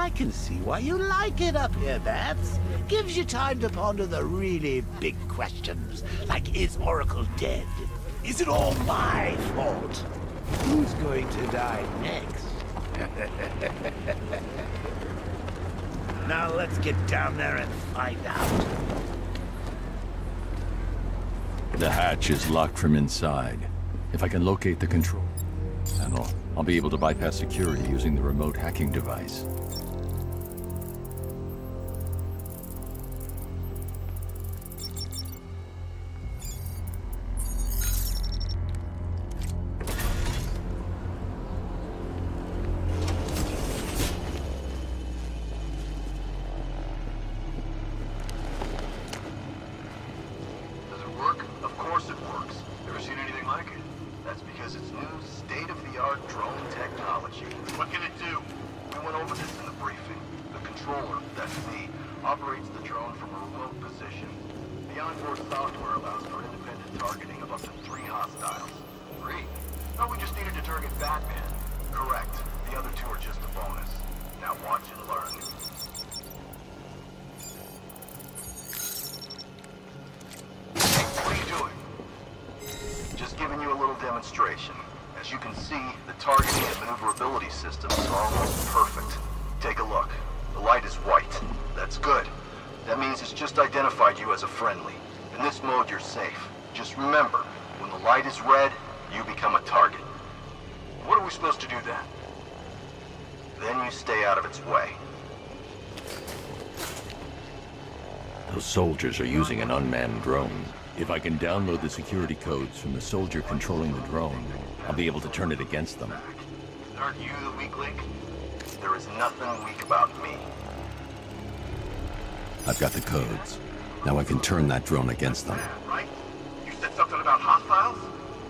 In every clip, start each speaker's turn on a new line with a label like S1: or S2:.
S1: I can see why you like it up here, Bats. Gives you time to ponder the really big questions, like is Oracle dead? Is it all my fault? Who's going to die next? now let's get down there and find out.
S2: The hatch is locked from inside. If I can locate the control panel, I'll be able to bypass security using the remote hacking device.
S3: Safe. Just remember, when the light is red, you become a target. What are we supposed to do then? Then you stay out of its way.
S2: Those soldiers are using an unmanned drone. If I can download the security codes from the soldier controlling the drone, I'll be able to turn it against them.
S3: Aren't you the weak link? There is nothing weak about me.
S2: I've got the codes. Now I can turn that drone against them.
S3: right? Said something about hostiles?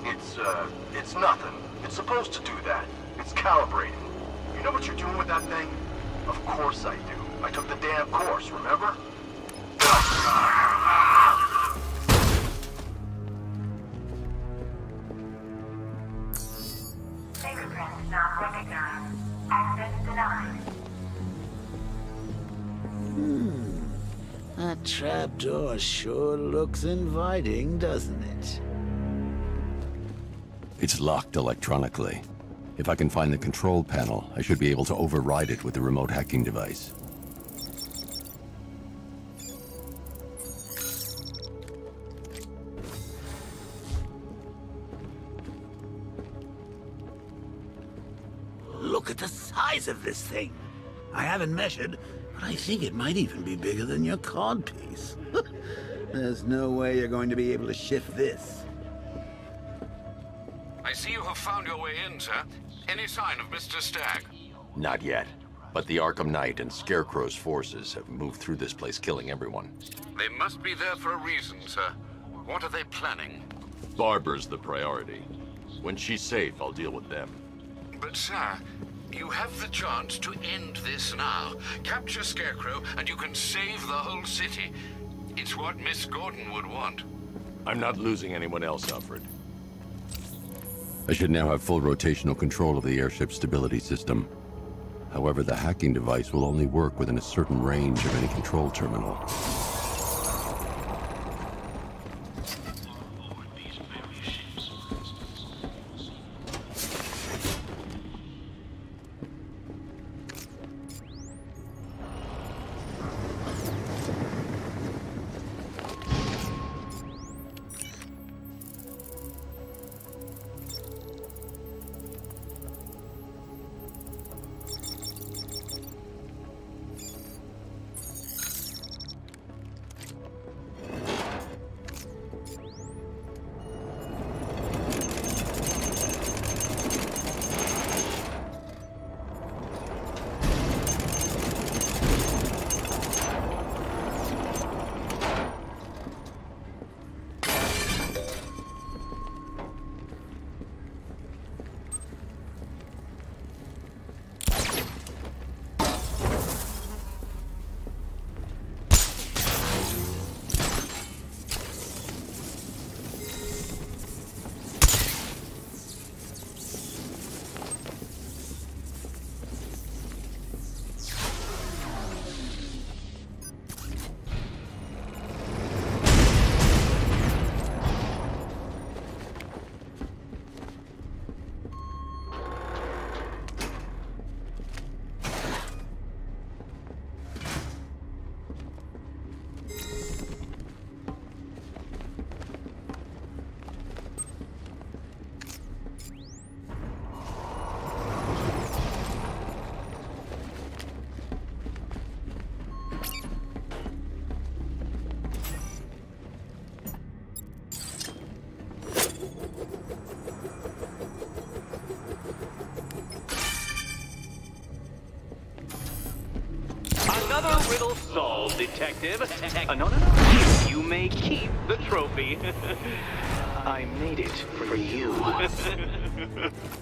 S3: It's, uh, it's nothing. It's supposed to do that. It's calibrated. You know what you're doing with that thing? Of course I do. I took the damn course, remember?
S1: Trapdoor sure looks inviting, doesn't it?
S2: It's locked electronically. If I can find the control panel, I should be able to override it with the remote hacking device.
S1: Look at the size of this thing. I haven't measured, but I think it might even be bigger than your codpiece. There's no way you're going to be able to shift this.
S4: I see you have found your way in, sir. Any sign of Mr. Stagg?
S2: Not yet. But the Arkham Knight and Scarecrow's forces have moved through this place, killing everyone.
S4: They must be there for a reason, sir. What are they planning?
S2: Barbara's the priority. When she's safe, I'll deal with them.
S4: But, sir, you have the chance to end this now. Capture Scarecrow, and you can save the whole city. It's what Miss Gordon would want.
S2: I'm not losing anyone else, Alfred. I should now have full rotational control of the airship stability system. However, the hacking device will only work within a certain range of any control terminal.
S5: Detective. Uh, no, no, no. You may keep the trophy. I made it for you.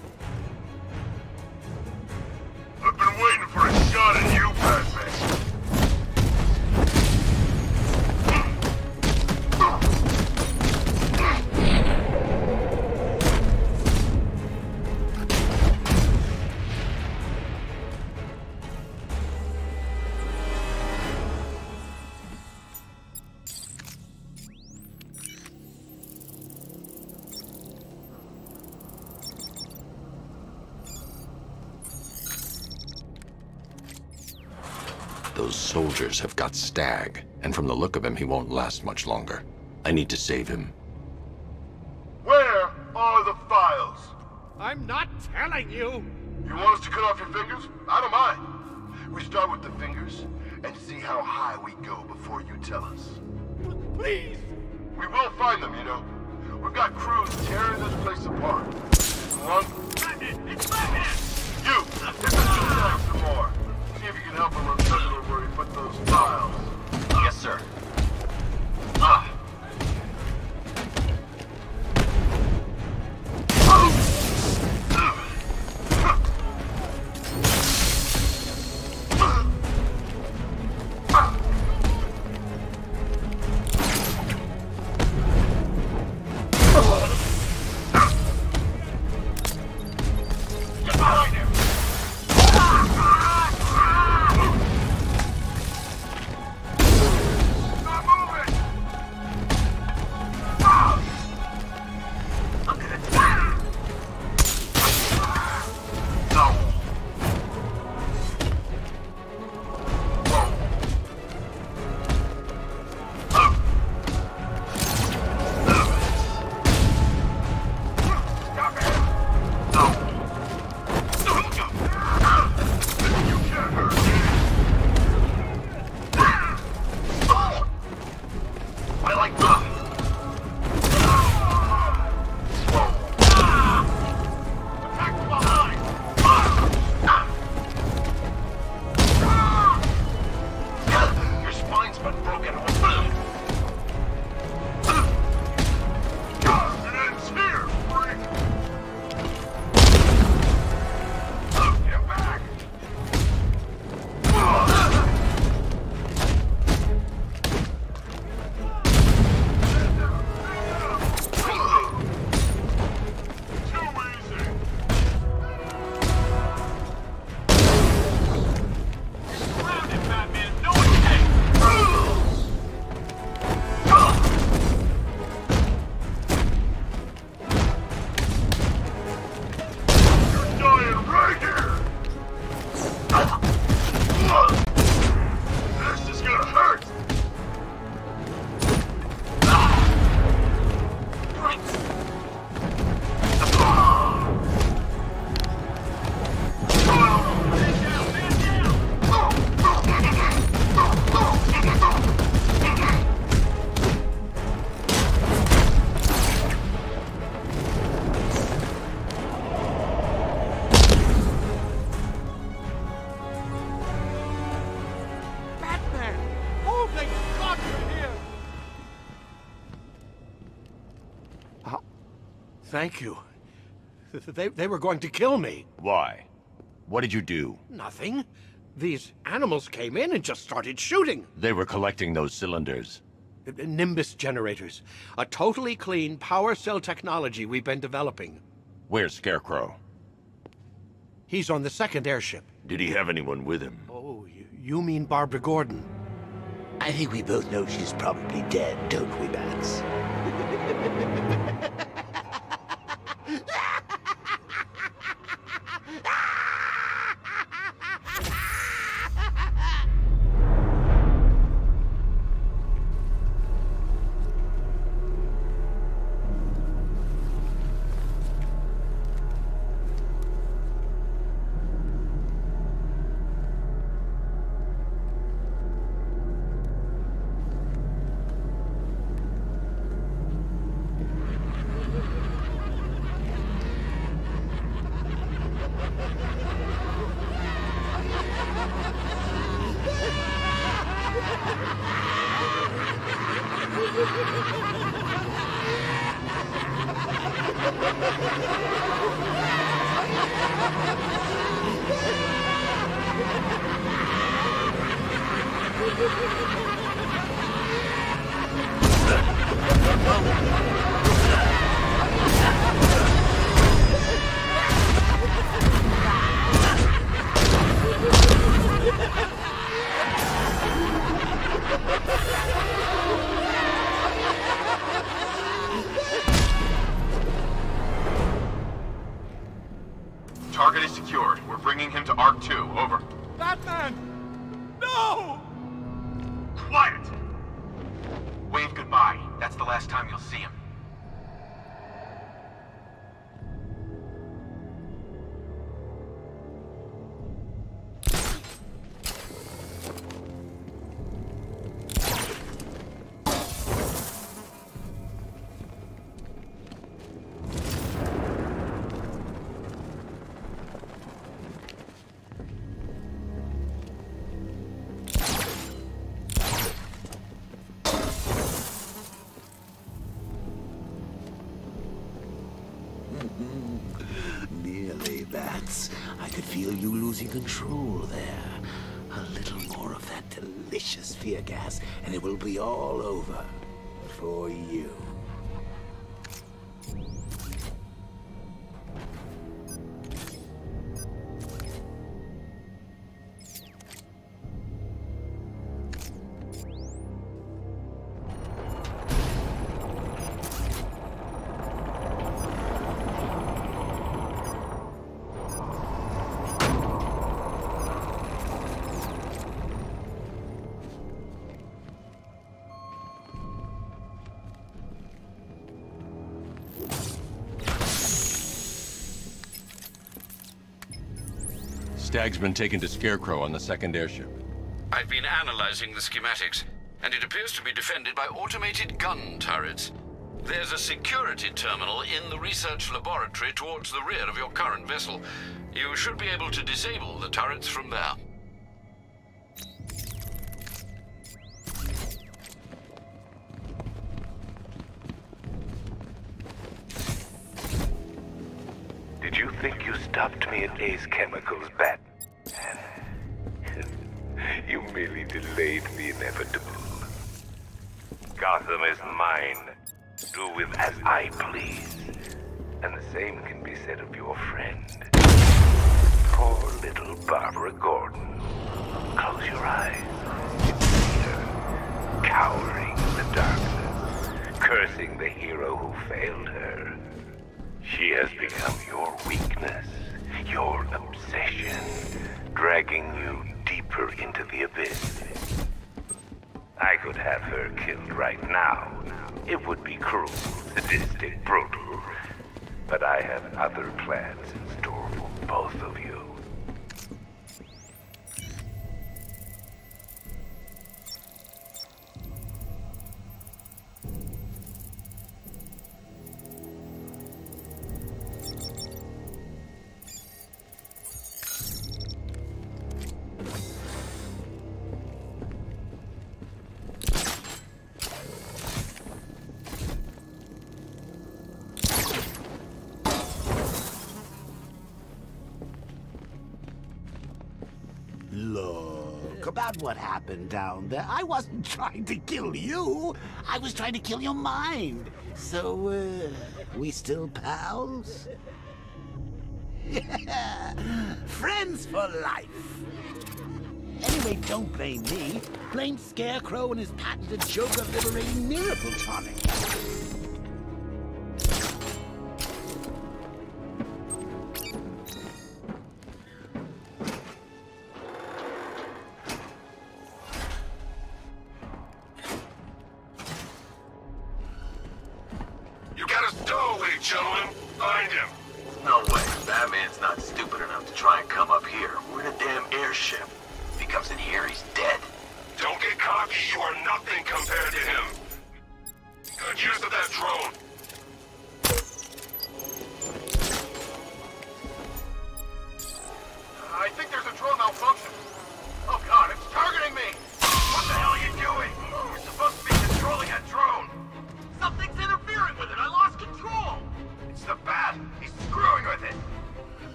S2: soldiers have got Stagg, and from the look of him, he won't last much longer. I need to save him.
S3: Where are the files?
S6: I'm not telling you!
S3: You want us to cut off your fingers? I don't mind. We start with the fingers and see how high we go before you tell us.
S6: Please!
S3: We will find them, you know. We've got crews tearing this place apart. One. It's You! Hit the tag some more. See if you can help him remember where he put those files. Yes, sir.
S6: Thank you. They, they were going to kill me.
S2: Why? What did you do?
S6: Nothing. These animals came in and just started shooting.
S2: They were collecting those cylinders.
S6: Nimbus generators. A totally clean power cell technology we've been developing.
S2: Where's Scarecrow?
S6: He's on the second airship.
S2: Did he have anyone with him?
S6: Oh, you, you mean Barbara Gordon?
S1: I think we both know she's probably dead, don't we, Bats? losing control there. A little more of that delicious fear gas, and it will be all over. For you.
S2: Stagg's been taken to Scarecrow on the second airship.
S4: I've been analyzing the schematics, and it appears to be defended by automated gun turrets. There's a security terminal in the research laboratory towards the rear of your current vessel. You should be able to disable the turrets from there.
S7: You think you stopped me at Ace Chemicals, Bat? you merely delayed the inevitable. Gotham is mine. Do with as I please. And the same can be said of your friend. Poor little Barbara Gordon. Close your eyes. Her, cowering in the darkness, cursing the hero who failed her. She has become your weakness, your obsession, dragging you deeper into the abyss. I could have her killed right now. It would be cruel, sadistic, brutal. But I have other plans in store for both of you.
S1: What happened down there. I wasn't trying to kill you. I was trying to kill your mind. So, uh, we still pals? Friends for life. Anyway, don't blame me. Blame Scarecrow and his patented joke of liberating miracle tonic.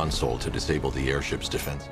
S2: Console to disable the airship's defense.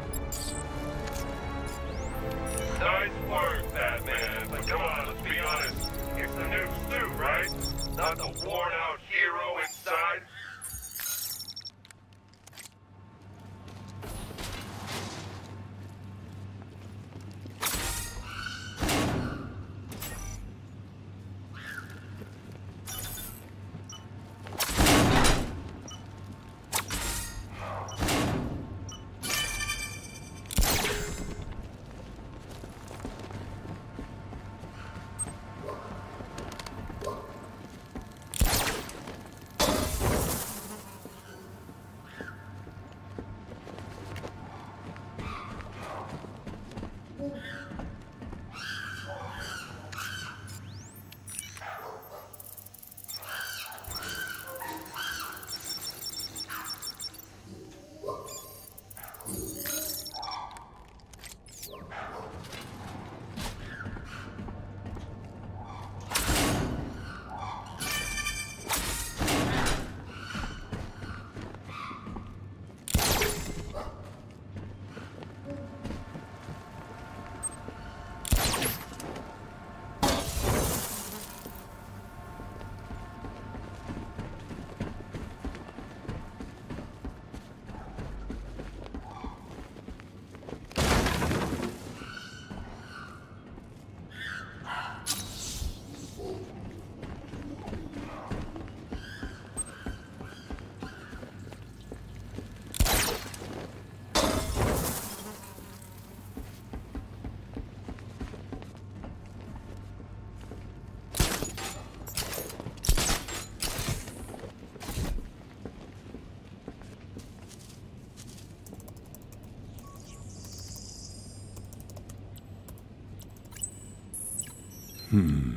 S7: Hmm.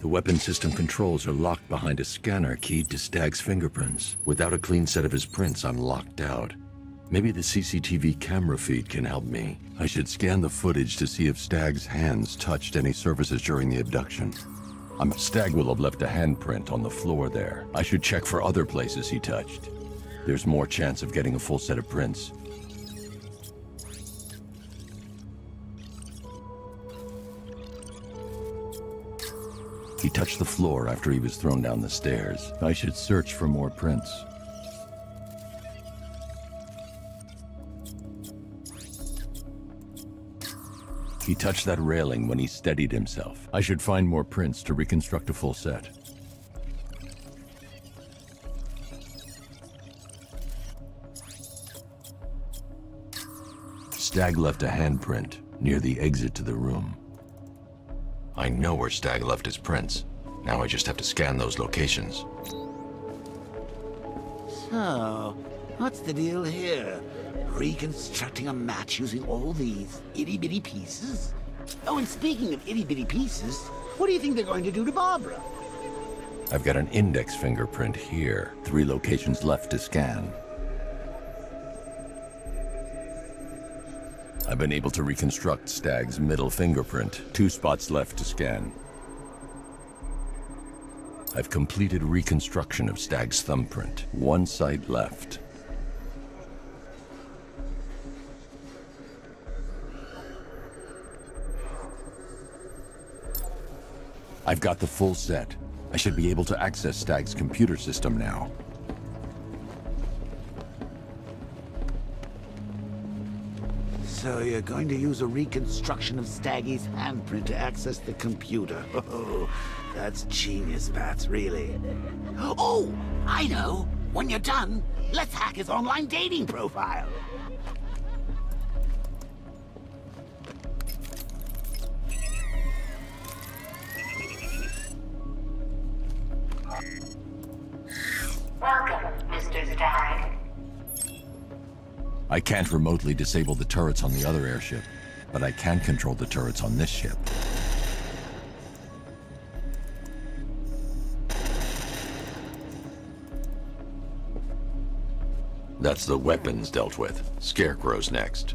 S7: The
S2: weapon system controls are locked behind a scanner keyed to Stagg's fingerprints. Without a clean set of his prints, I'm locked out. Maybe the CCTV camera feed can help me. I should scan the footage to see if Stagg's hands touched any surfaces during the abduction. I'm Stagg will have left a handprint on the floor there. I should check for other places he touched. There's more chance of getting a full set of prints. He touched the floor after he was thrown down the stairs. I should search for more prints. He touched that railing when he steadied himself. I should find more prints to reconstruct a full set. Stagg left a handprint near the exit to the room. I know where Stagg left his prints. Now I just have to scan those locations.
S1: So, what's the deal here? Reconstructing a match using all these itty-bitty pieces? Oh, and speaking of itty-bitty pieces, what do you think they're going to do to Barbara?
S2: I've got an index fingerprint here. Three locations left to scan. I've been able to reconstruct Stagg's middle fingerprint. Two spots left to scan. I've completed reconstruction of Stagg's thumbprint. One site left. I've got the full set. I should be able to access Stagg's computer system now.
S1: So you're going to use a reconstruction of Staggy's handprint to access the computer. Oh, that's genius, Bats, really. Oh, I know. When you're done, let's hack his online dating profile.
S2: I can't remotely disable the turrets on the other airship, but I can control the turrets on this ship. That's the weapons dealt with. Scarecrow's next.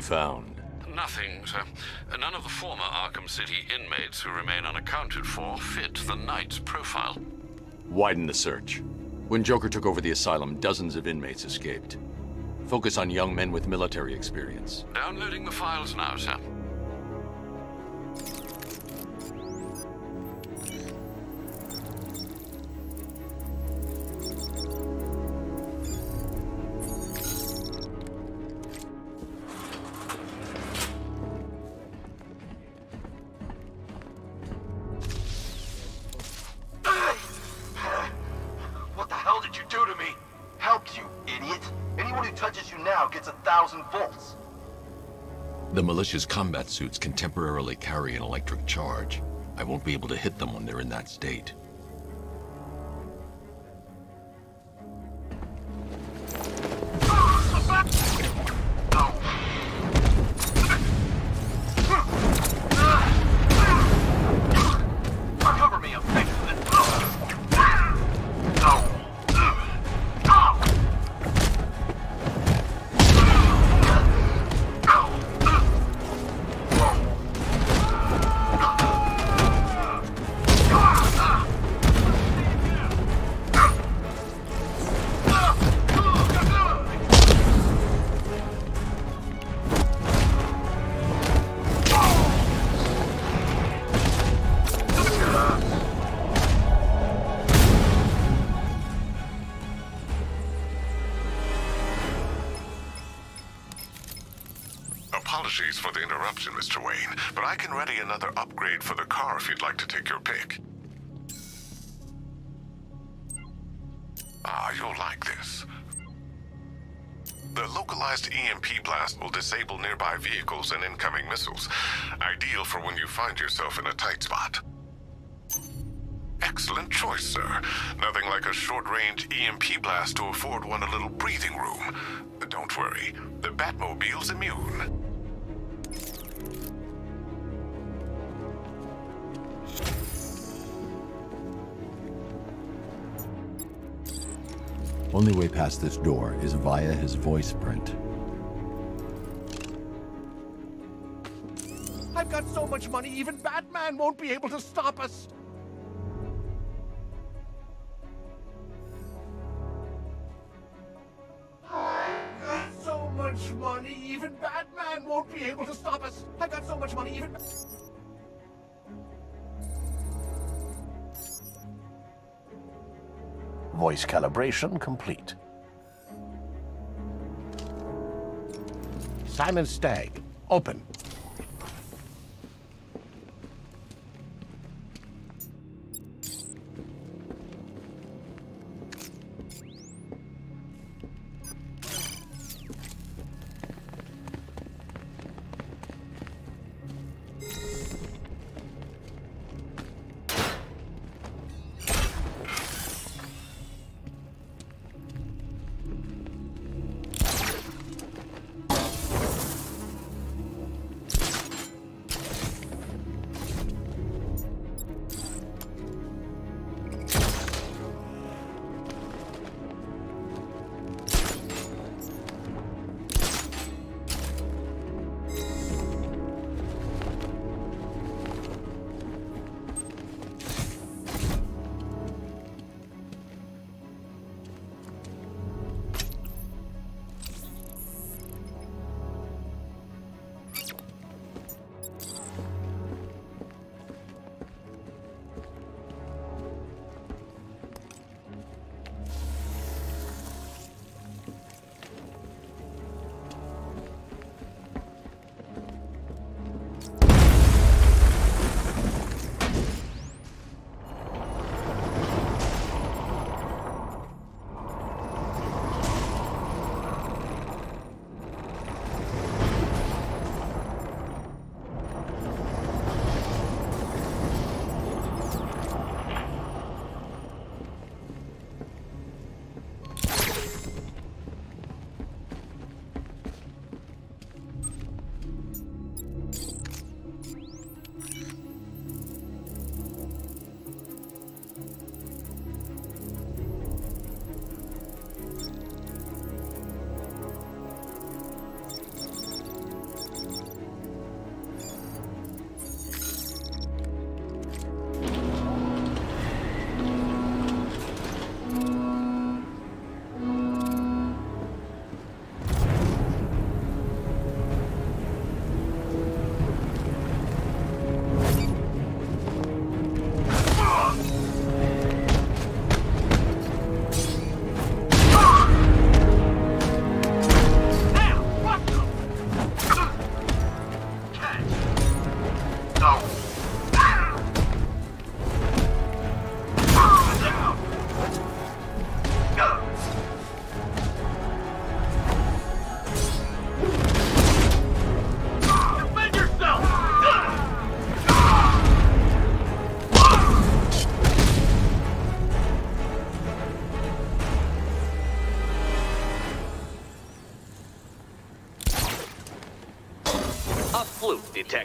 S2: Found?
S4: nothing, sir. None of the former Arkham City inmates who remain unaccounted for fit the Knight's profile.
S2: Widen the search. When Joker took over the asylum, dozens of inmates escaped. Focus on young men with military experience.
S4: Downloading the files now, sir.
S8: The
S3: militia's combat suits can temporarily carry an electric charge. I won't be able to hit them when they're in that state.
S9: Missiles, ideal for when you find yourself in a tight spot. Excellent choice, sir. Nothing like a short-range EMP blast to afford one a little breathing room. Don't worry, the Batmobile's immune.
S10: Only way past this door is via his voice print.
S6: Much money, even Batman won't be able to stop us. So much money, even Batman won't be able to stop us. I've got so much money, even. Voice calibration complete. Simon Stagg, open.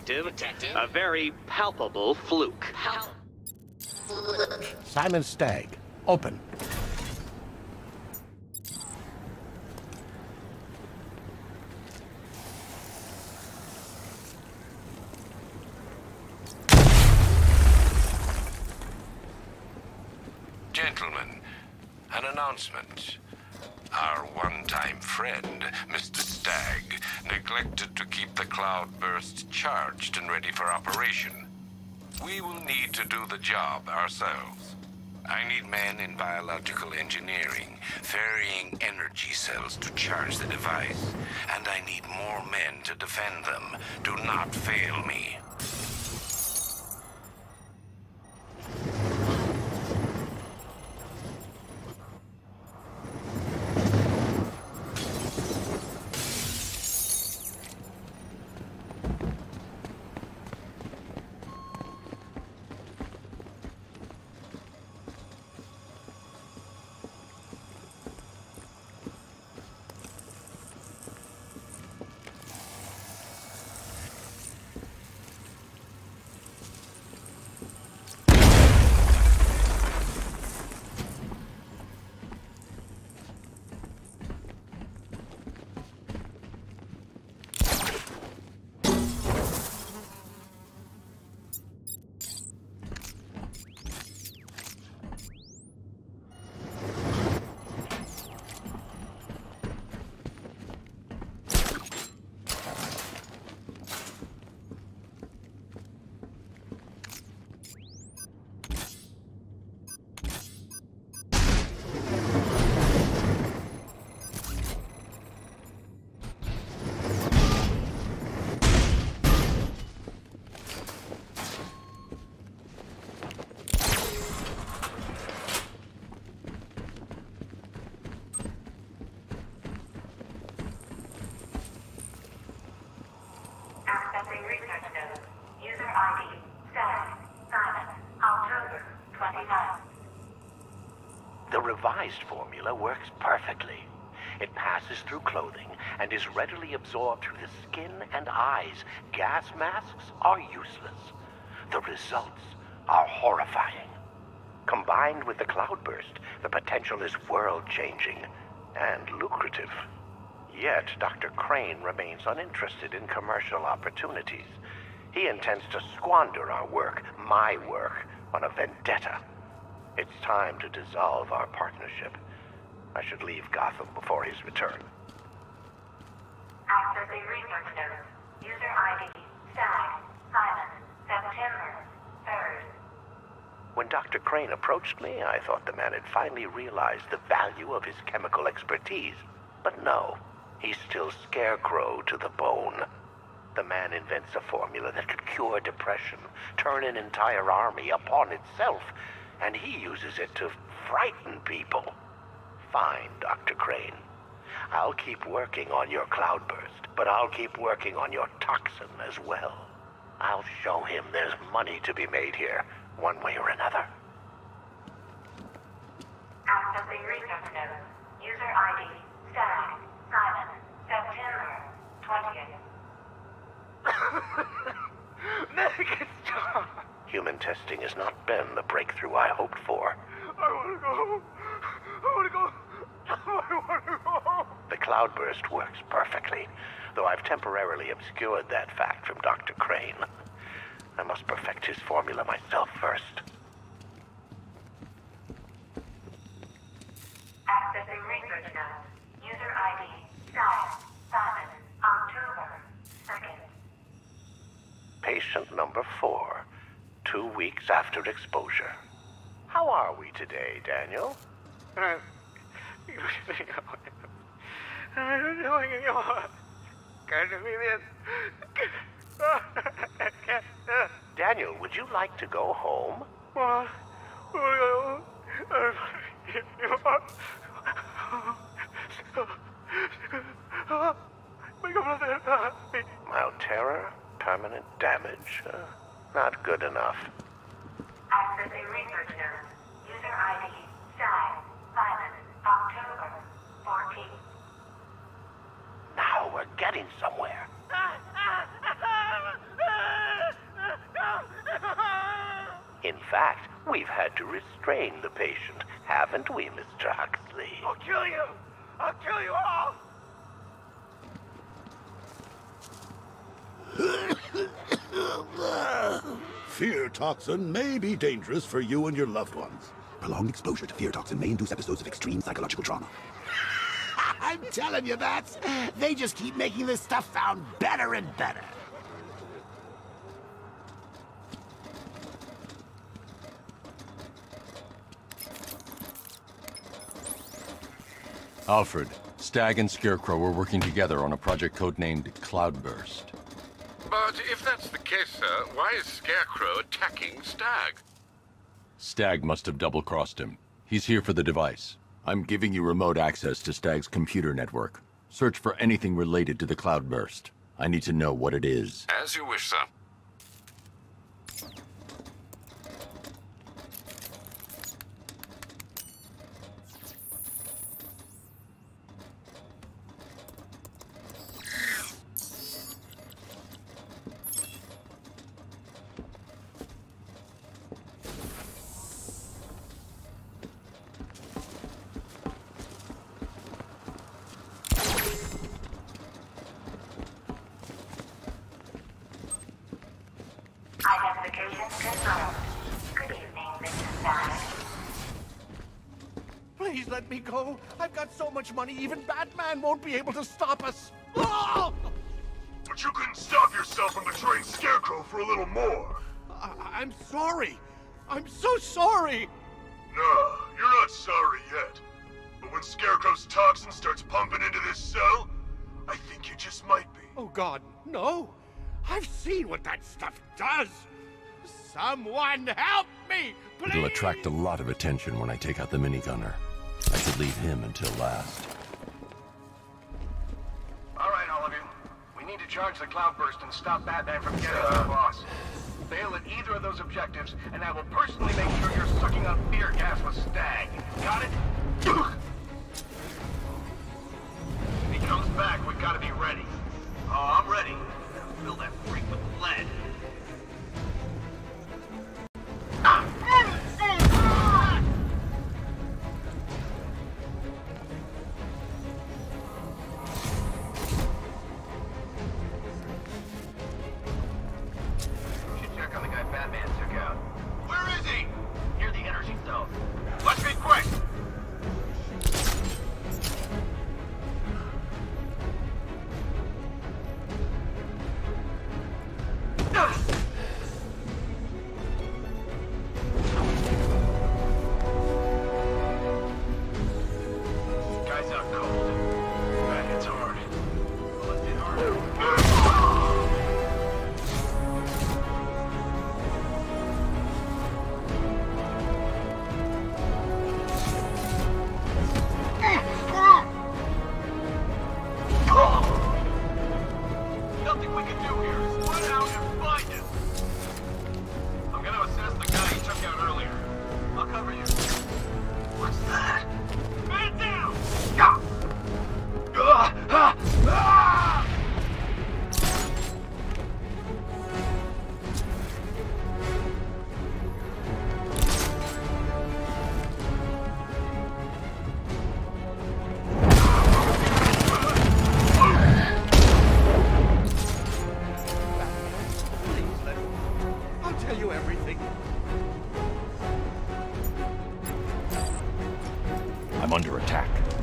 S5: Detective. Detective? A very palpable fluke.
S1: Simon Stagg, open.
S7: Gentlemen, an announcement. Neglected to keep the cloudburst charged and ready for operation. We will need to do the job ourselves. I need men in biological engineering, ferrying energy cells to charge the device, and I need more men to defend them. Do not fail me.
S11: Accessing research node. User ID, Stagg, Simon, October 29.
S12: Formula works perfectly. It passes through clothing and is readily absorbed through the skin and eyes. Gas masks are useless. The results are horrifying. Combined with the cloudburst, the potential is world-changing and lucrative. Yet, Dr. Crane remains uninterested in commercial opportunities. He intends to squander our work, my work, on a vendetta. It's time to dissolve our partnership. I should leave Gotham before his return.
S11: Accessing research node. User ID, Stagg, Simon, September 3rd.
S12: When Dr. Crane approached me, I thought the man had finally realized the value of his chemical expertise. But no, he's still scarecrow to the bone. The man invents a formula that could cure depression, turn an entire army upon itself, and he uses it to frighten people. Fine, Dr. Crane. I'll keep working on your cloudburst, but I'll keep working on your toxin as well. I'll show him there's money to be made here, one way or another.
S11: Accessing node. User ID, Stagg, Simon, September 20th.
S12: Human testing has not been the breakthrough I hoped for.
S3: I want to go. I want to go. I want to go.
S12: The cloudburst works perfectly, though I've temporarily obscured that fact from Dr. Crane. I must perfect his formula myself first.
S11: Accessing research node. User ID, Stagg, Simon, October 2nd.
S12: Patient number four, two weeks after exposure. How are we today, Daniel? Daniel, would you like to go home? Mild terror, permanent damage. Uh, not good enough.
S11: Accessing researcher. User ID, Sky, Silent, October, 14.
S12: Now we're getting somewhere. In fact, we've had to restrain the patient, haven't we,
S6: toxin may be dangerous for you and your loved ones.
S1: Prolonged exposure to fear toxin may induce episodes of extreme psychological trauma.
S6: I'm telling you that. They just keep making this stuff sound better and better.
S2: Alfred, Stagg and Scarecrow were working together on a project codenamed Cloudburst.
S4: That's the case, sir, why is Scarecrow attacking Stagg?
S2: Stagg must have double-crossed him. He's here for the device. I'm giving you remote access to Stagg's computer network. Search for anything related to the Cloudburst. I need to know what it is.
S4: As you wish, sir.
S6: Please let me go. I've got so much money, even Batman won't be able to stop us. Oh!
S3: But you couldn't stop yourself from betraying Scarecrow for a little more.
S6: I- I'm sorry. I'm so sorry.
S3: No, you're not sorry yet. But when Scarecrow's toxin starts pumping into this cell, I think you just might be.
S6: Oh, God, no. I've seen what that stuff does. Someone help me, please.
S13: It'll attract a lot of attention when I take out the minigunner. I should leave him until last.
S3: All right, all of you. We need to charge the Cloudburst and stop Batman from getting to the uh. boss. Fail at either of those objectives, and I will personally make sure you're sucking up fear gas with Stagg. Got it? If he comes back, we gotta be ready. Oh, I'm ready. Fill that freak with lead.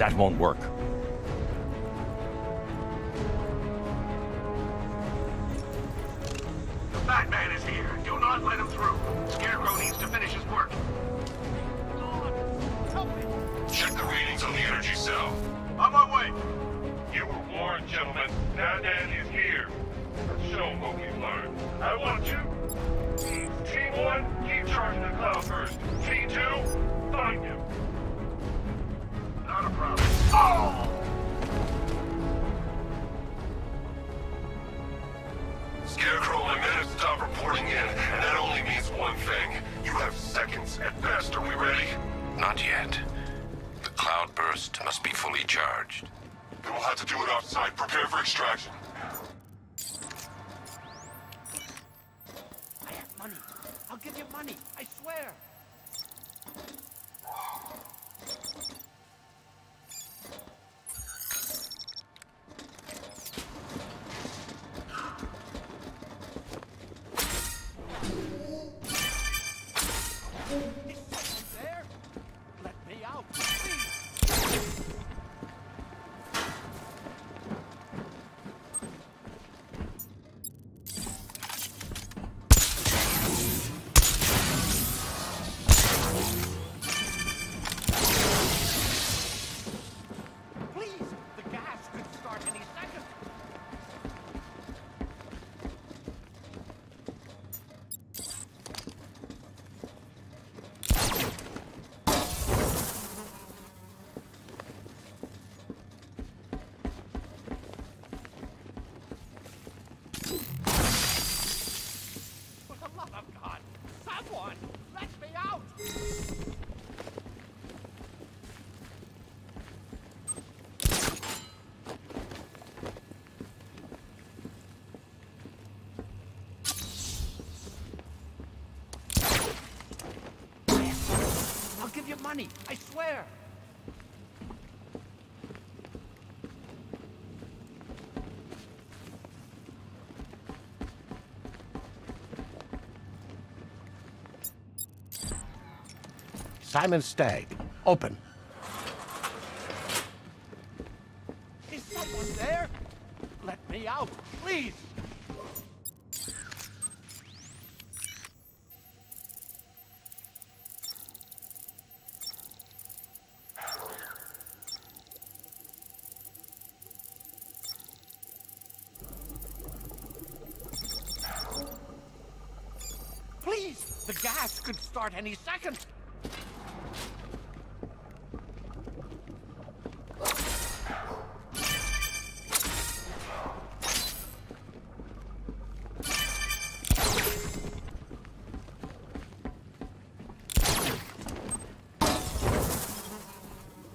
S3: That
S2: won't work.
S3: The Batman is here. Do not let him through. Scarecrow needs to finish his work.
S9: Check the readings on the energy cell.
S3: On my way.
S9: You were warned, gentlemen. Batman is here. Let's show him what we've learned. I want you. Team 1, keep charging the Cloudburst. Team 2, find him. Scarecrow, my men have stopped reporting in, and that only means one thing. You have seconds at best. Are we ready?
S7: Not yet. The cloudburst must be fully charged.
S9: Then we'll have to do it offsite. Prepare for extraction.
S1: Give you money, I swear. Simon Stagg, open. Is someone there? Let me out, please. Please, the gas could start any second.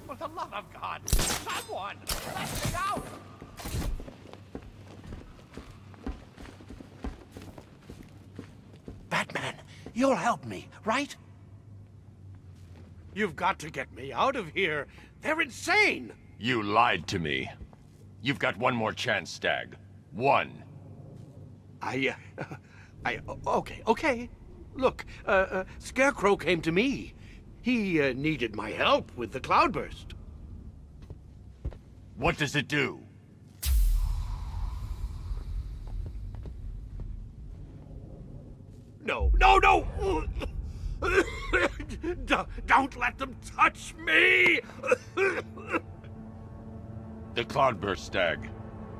S1: For the love of God, someone, let me out! Batman, you'll help me, right? You've got to get me out of here. They're insane.
S6: You lied to me. You've got one more chance, Stagg. One.
S1: I, uh, I, okay, okay. Look, uh, uh, Scarecrow came to me. He uh, needed my help with the cloudburst.
S6: What does it do?
S1: No, no, no! Don't let them touch me!
S6: The Cloudburst Stagg.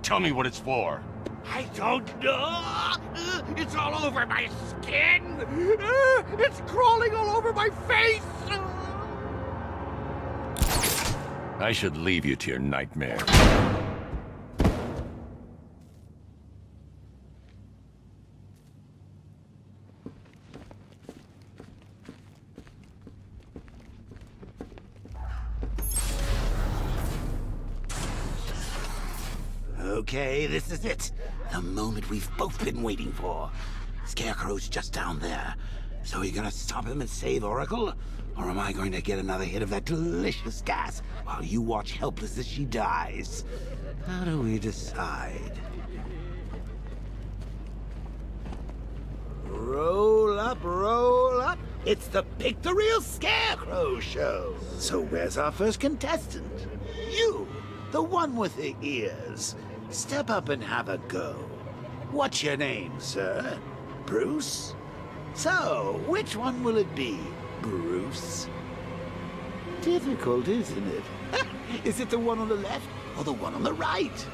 S6: Tell me what it's for.
S1: I don't know. It's all over my skin. It's crawling all over my face.
S6: I should leave you to your nightmare.
S1: Okay, this is it. The moment we've both been waiting for. Scarecrow's just down there. So are you gonna stop him and save Oracle? Or am I going to get another hit of that delicious gas while you watch helpless as she dies? How do we decide? Roll up, roll up. It's the Pick the Real Scarecrow show. So where's our first contestant? You, the one with the ears. Step up and have a go. What's your name, sir? Bruce? So, which one will it be, Bruce? Difficult, isn't it? Is it the one on the left or the one on the right?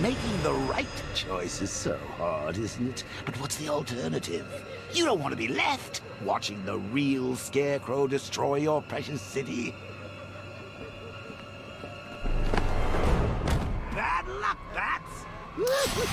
S1: Making the right choice is so hard, isn't it? But what's the alternative? You don't want to be left watching the real Scarecrow destroy your precious city. You're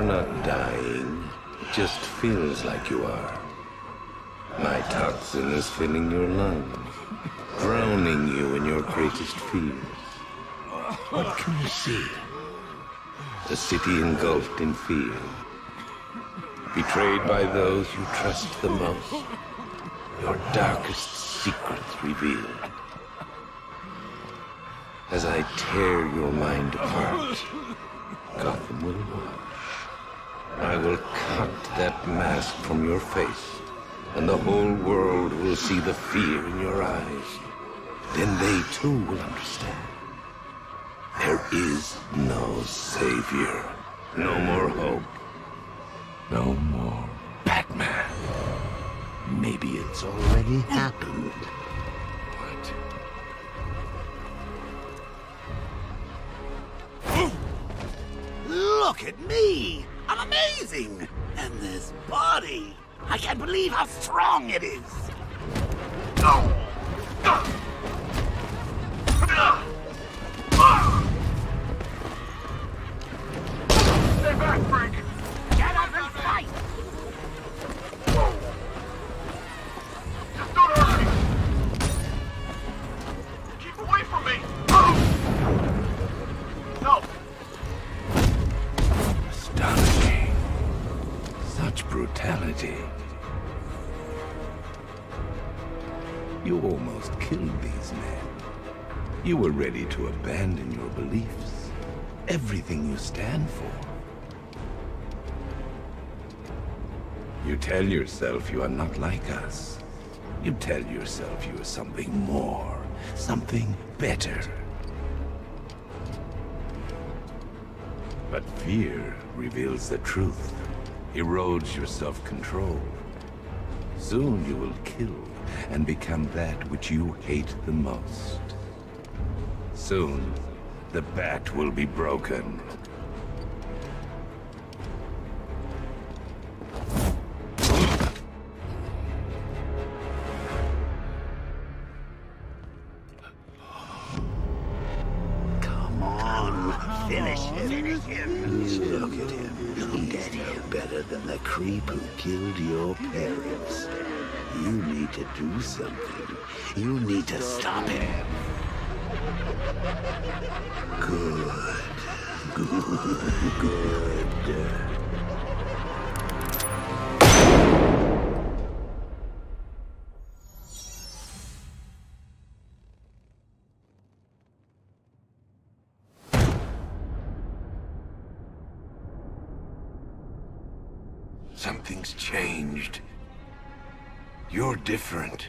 S1: not dying.
S7: It just feels like you are. My toxin is filling your lungs, drowning you in your greatest fears. What can you see? A city engulfed in fear. Betrayed by those you trust the most. Your darkest secrets revealed. As I tear your mind apart, Gotham will watch. I will cut that mask from your face, and the whole world will see the fear in your eyes. Then they too will understand. There is no savior, no more hope, no more Batman.
S1: Maybe it's already happened. Look at me! I'm amazing! And this body! I can't believe how strong it is!
S7: You were ready to abandon your beliefs, everything you stand for. You tell yourself you are not like us. You tell yourself you are something more, something better. But fear reveals the truth, erodes your self-control. Soon you will kill and become that which you hate the most. Soon, the bat will be broken.
S1: Come on, finish him. Finish him. Look at him. Look at him. Better than the creep who killed your parents. You need to do something. You need to stop him. Good. Good. Good.
S7: Something's changed. You're different.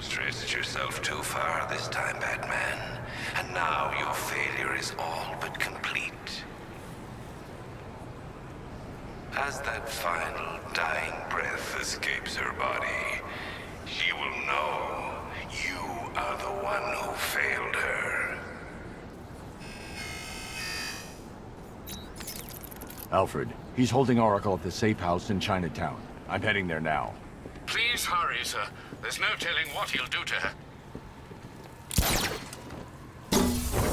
S14: Stretched yourself too far this time, Batman. And now your failure is all but complete. As that final dying breath escapes her body, she will know you are the one who failed her.
S2: Alfred, he's holding Oracle at the safe house in Chinatown. I'm heading there now.
S4: Please hurry, sir. There's no telling what he'll do to her.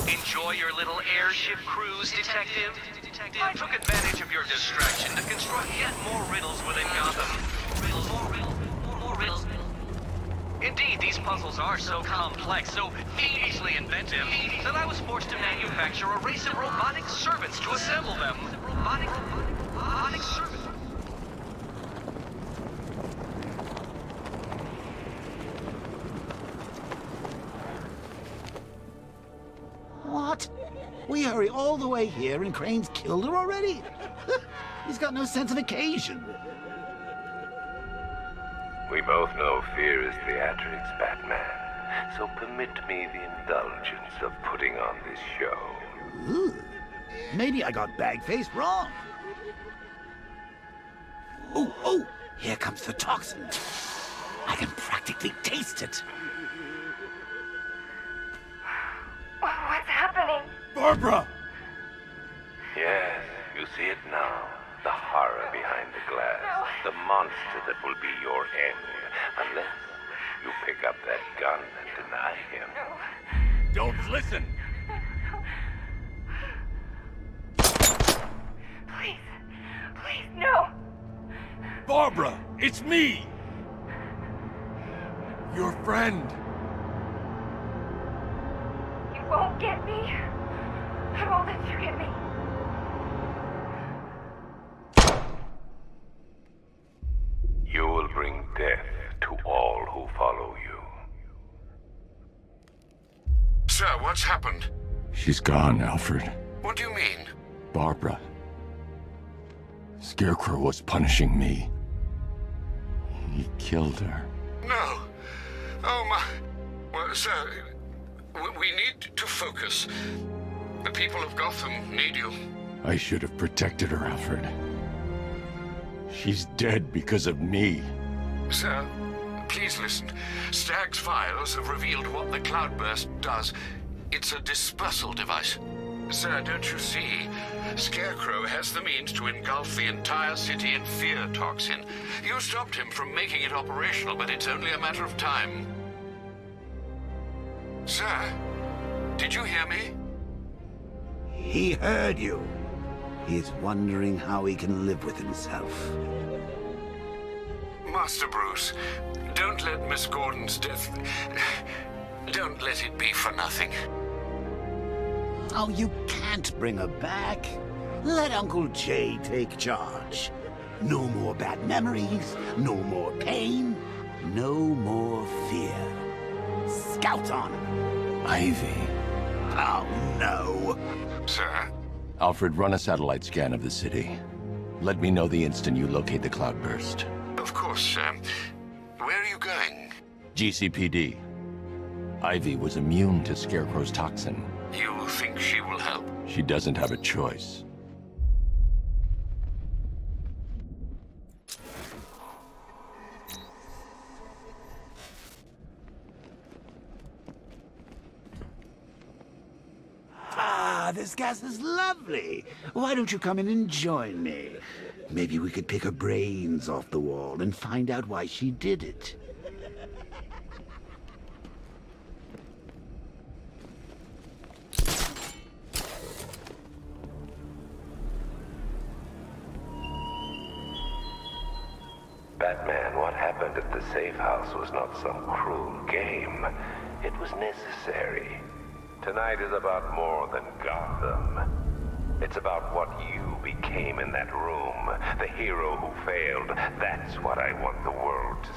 S5: Enjoy your little airship cruise, detective? I took advantage of your distraction to construct yet more riddles within Gotham. Riddles, more riddles, more, more riddles. Indeed, these puzzles are so complex, so fiendishly inventive, that I was forced to manufacture a race of robotic servants to assemble them. Robotic, robotic servants.
S1: We hurry all the way here and Crane's killed her already? He's got no sense of occasion.
S7: We both know fear is theatrics, Batman. So permit me the indulgence of putting on this show.
S1: Ooh. Maybe I got bag-faced wrong. Oh, oh! Here comes the toxin. I can practically taste it.
S11: What's happening?
S1: Barbara!
S7: Yes, you see it now. The horror behind the glass. The monster that will be your end. Unless you pick up that gun and deny him. No.
S6: Don't listen!
S11: Please. Please, no.
S6: Barbara, it's me! Your friend.
S11: You won't get me. I won't let you get me.
S7: You will bring death to all who follow you.
S4: Sir, what's happened?
S2: She's gone, Alfred.
S4: What do you mean?
S2: Barbara. Scarecrow was punishing me. He killed her.
S4: No. Oh, my. Well, sir, we need to focus. The people of Gotham need you.
S2: I should have protected her, Alfred. She's dead because of me.
S4: Sir, please listen. Stagg's files have revealed what the cloudburst does. It's a dispersal device. Sir, don't you see? Scarecrow has the means to engulf the entire city in fear toxin. You stopped him from making it operational, but it's only a matter of time. Sir, did you hear me?
S1: He heard you. He's wondering how he can live with himself.
S4: Master Bruce, don't let Miss Gordon's death. Don't let it be for nothing.
S1: Oh, you can't bring her back. Let Uncle Jay take charge. No more bad memories, no more pain, no more fear. Scout on her.
S2: Ivy.
S1: Oh, no.
S4: Sir?
S2: Alfred, run a satellite scan of the city. Let me know the instant you locate the cloudburst.
S4: Of course, sir. Where are you going?
S2: GCPD. Ivy was immune to Scarecrow's toxin.
S4: You think she will help?
S2: She doesn't have a choice.
S1: This gas is lovely. Why don't you come in and join me? Maybe we could pick her brains off the wall and find out why she did it.
S7: Batman, what happened at the safe house was not some cruel game. It was necessary. Tonight is about more than Gotham. It's about what you became in that room. The hero who failed. That's what I want the world to